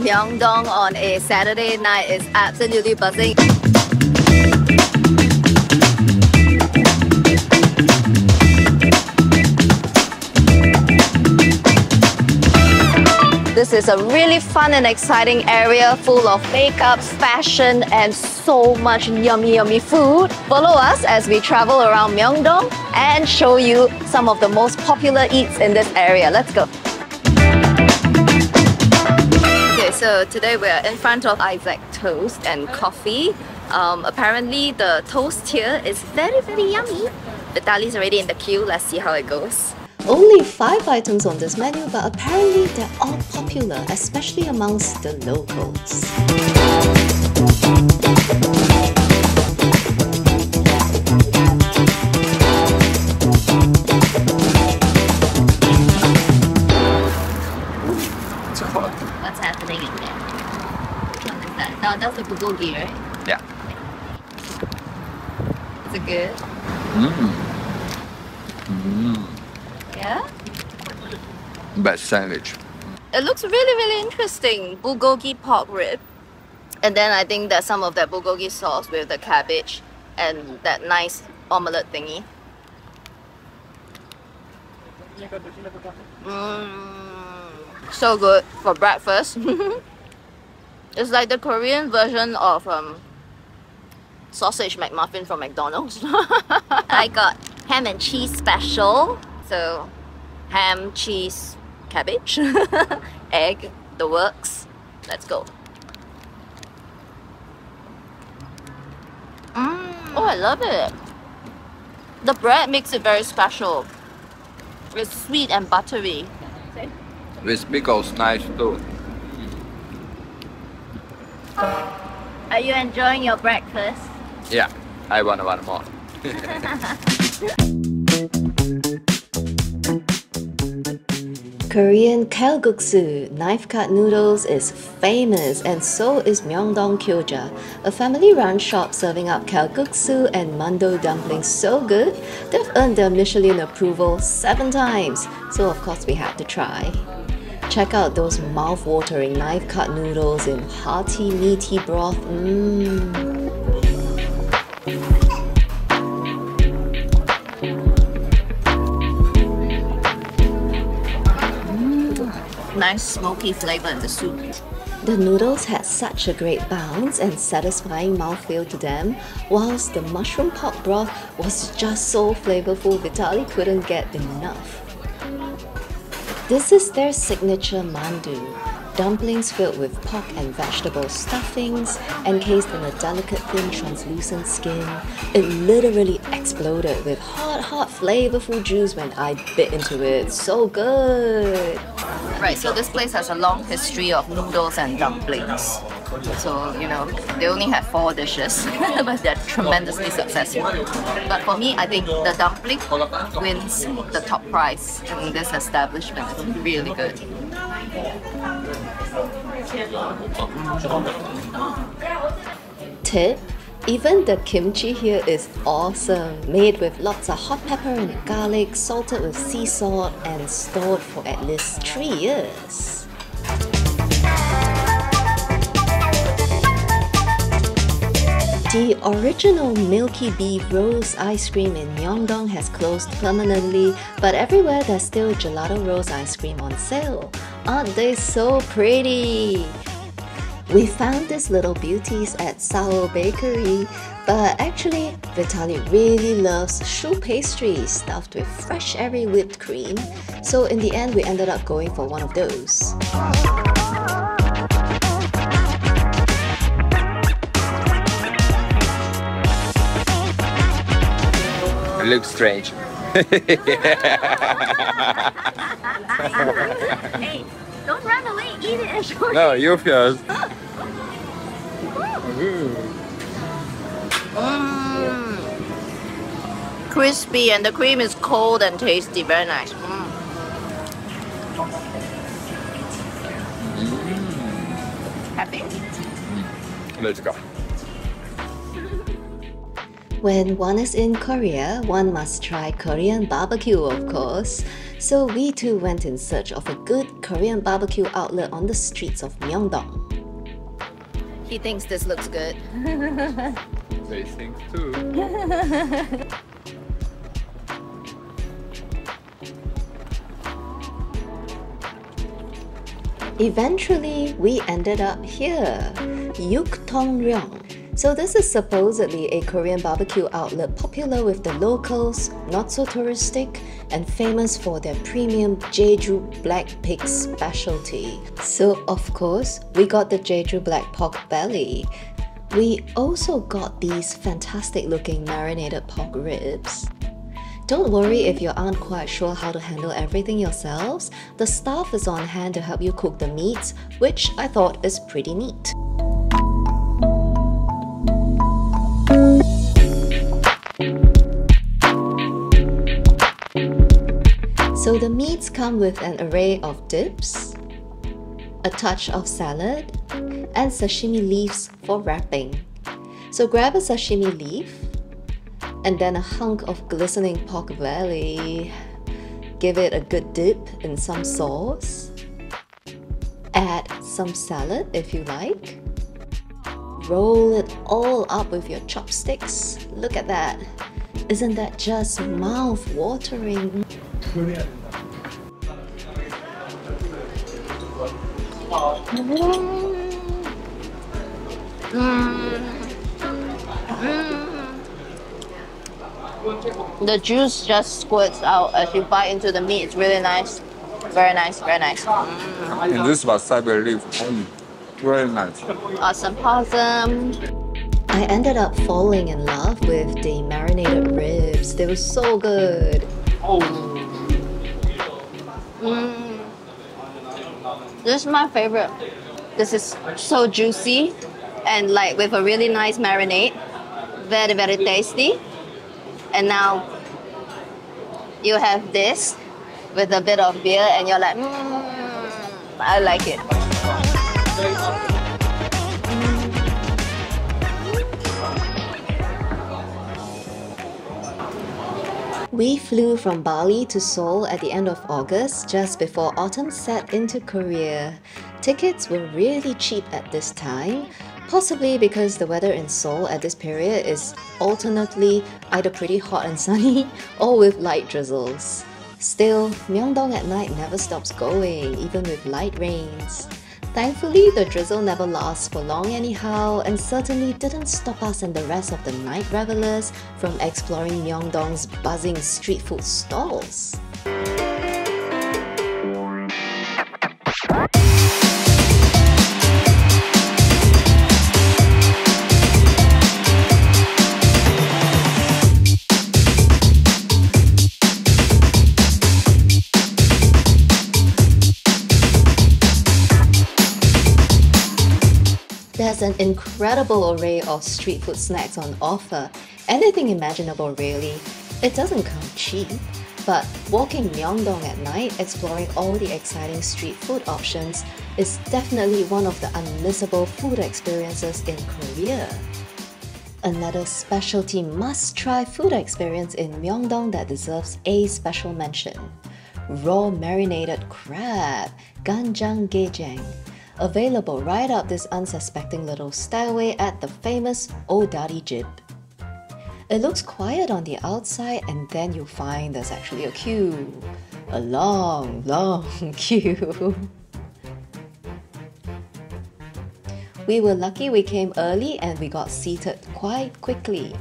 Myeongdong on a Saturday night is absolutely buzzing. This is a really fun and exciting area full of makeup, fashion, and so much yummy, yummy food. Follow us as we travel around Myeongdong and show you some of the most popular eats in this area. Let's go. So today we're in front of Isaac Toast and Coffee. Um, apparently the toast here is very, very yummy. Vitaly's already in the queue. Let's see how it goes. Only five items on this menu, but apparently they're all popular, especially amongst the locals. That? That's a bulgogi, right? Yeah. Is it good? Mmm. Mmm. Yeah? Best sandwich. It looks really, really interesting. Bulgogi pork rib. And then I think that some of that bulgogi sauce with the cabbage and that nice omelette thingy. Mmm. So good for breakfast. it's like the Korean version of um, sausage McMuffin from McDonald's. I got ham and cheese special. So ham, cheese, cabbage, egg, the works. Let's go. Mm. Oh, I love it. The bread makes it very special. It's sweet and buttery. With pickles, nice too. Are you enjoying your breakfast? Yeah, I want one more. Korean kalguksu, knife-cut noodles, is famous and so is Myeongdong Kyoja, a family-run shop serving up kalguksu and mandu dumplings so good, they've earned their Michelin approval seven times, so of course we had to try. Check out those mouth-watering knife-cut noodles in hearty, meaty broth. Mmm. nice smoky flavor in the soup. The noodles had such a great bounce and satisfying mouthfeel to them, whilst the mushroom pork broth was just so flavorful Vitaly couldn't get enough. This is their signature mandu, dumplings filled with pork and vegetable stuffings, encased in a delicate thin translucent skin. It literally exploded with hot, hot, flavorful juice when I bit into it. So good! Right, so this place has a long history of noodles and dumplings. So, you know, they only have four dishes, but they're tremendously successful. But for me, I think the dumpling wins the top prize in this establishment. It's really good. Tip even the kimchi here is awesome, made with lots of hot pepper and garlic, salted with sea salt, and stored for at least three years. The original Milky Bee Rose ice cream in Myeongdong has closed permanently, but everywhere there's still gelato rose ice cream on sale. Aren't they so pretty? We found these little beauties at Sao Bakery, but actually, Vitaly really loves choux pastry stuffed with fresh airy whipped cream, so in the end we ended up going for one of those. Looks strange. hey, don't run away, eat it and show no, you first. Crispy and the cream is cold and tasty, very nice. Mm. Happy? Let's go. When one is in Korea, one must try Korean barbecue, of course. So we too went in search of a good Korean barbecue outlet on the streets of Myeongdong. He thinks this looks good. They think too. Eventually, we ended up here, Ryuk So this is supposedly a Korean barbecue outlet popular with the locals, not so touristic, and famous for their premium Jeju Black Pig specialty. So of course, we got the Jeju Black Pork Belly. We also got these fantastic looking marinated pork ribs. Don't worry if you aren't quite sure how to handle everything yourselves, the staff is on hand to help you cook the meats, which I thought is pretty neat. So the meats come with an array of dips, a touch of salad, and sashimi leaves for wrapping. So grab a sashimi leaf, and then a hunk of glistening pork belly. Give it a good dip in some sauce. Add some salad if you like. Roll it all up with your chopsticks. Look at that. Isn't that just mouth watering? The juice just squirts out as you bite into the meat. It's really nice. Very nice, very nice. And this wasabi leaf. Mm, very nice. Awesome, awesome. I ended up falling in love with the marinated ribs. They were so good. Mm. This is my favorite. This is so juicy and like with a really nice marinade. Very, very tasty. And now you have this with a bit of beer and you're like, mm, I like it. We flew from Bali to Seoul at the end of August, just before autumn set into Korea. Tickets were really cheap at this time, possibly because the weather in Seoul at this period is alternately either pretty hot and sunny or with light drizzles. Still, Myeongdong at night never stops going, even with light rains. Thankfully, the drizzle never lasts for long anyhow, and certainly didn't stop us and the rest of the night revelers from exploring Myeongdong's buzzing street food stalls. An incredible array of street food snacks on offer, anything imaginable really. It doesn't come cheap, but walking Myeongdong at night, exploring all the exciting street food options, is definitely one of the unmissable food experiences in Korea. Another specialty must-try food experience in Myeongdong that deserves a special mention. Raw marinated crab, ganjang gejang available right up this unsuspecting little stairway at the famous Old Odarijip. It looks quiet on the outside and then you'll find there's actually a queue. A long, long queue. We were lucky we came early and we got seated quite quickly.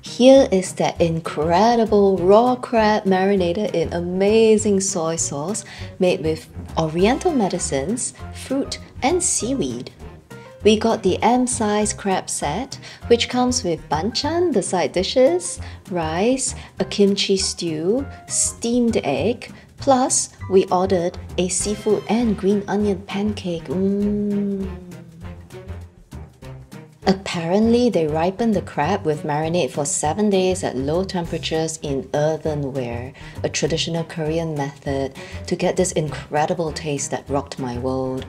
Here is that incredible raw crab marinated in amazing soy sauce made with oriental medicines, fruit, and seaweed. We got the M-size crab set, which comes with banchan, the side dishes, rice, a kimchi stew, steamed egg, plus we ordered a seafood and green onion pancake. Mmm. Apparently, they ripen the crab with marinade for 7 days at low temperatures in earthenware, a traditional Korean method to get this incredible taste that rocked my world.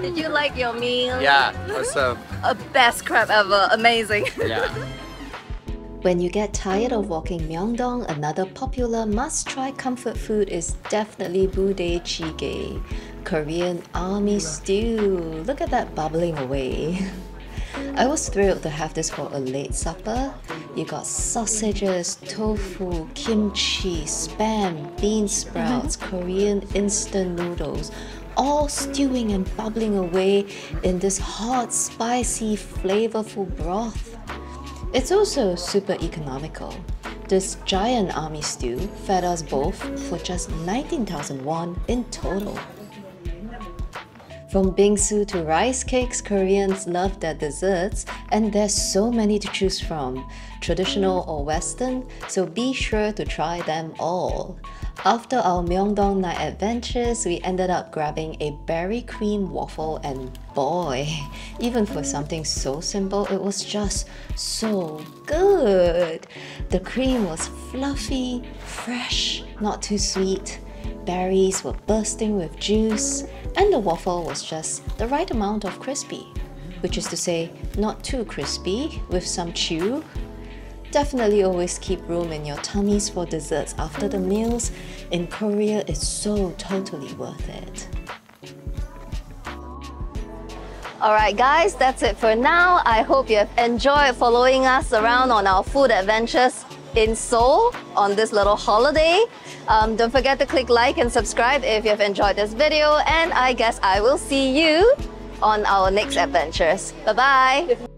Did you like your meal? Yeah, awesome. A best crab ever. Amazing. Yeah. When you get tired of walking Myeongdong, another popular must-try comfort food is definitely budae jjigae, Korean army stew. Look at that bubbling away. I was thrilled to have this for a late supper. You got sausages, tofu, kimchi, spam, bean sprouts, Korean instant noodles, all stewing and bubbling away in this hot, spicy, flavorful broth. It's also super economical. This giant army stew fed us both for just 19,000 won in total. From bingsu to rice cakes, Koreans love their desserts, and there's so many to choose from, traditional or Western, so be sure to try them all. After our Myeongdong night adventures, we ended up grabbing a berry cream waffle, and boy, even for something so simple, it was just so good. The cream was fluffy, fresh, not too sweet berries were bursting with juice, and the waffle was just the right amount of crispy, which is to say, not too crispy, with some chew. Definitely always keep room in your tummies for desserts after the meals. In Korea, it's so totally worth it. Alright guys, that's it for now. I hope you have enjoyed following us around on our food adventures in Seoul on this little holiday. Um, don't forget to click like and subscribe if you have enjoyed this video and I guess I will see you on our next adventures. Bye bye!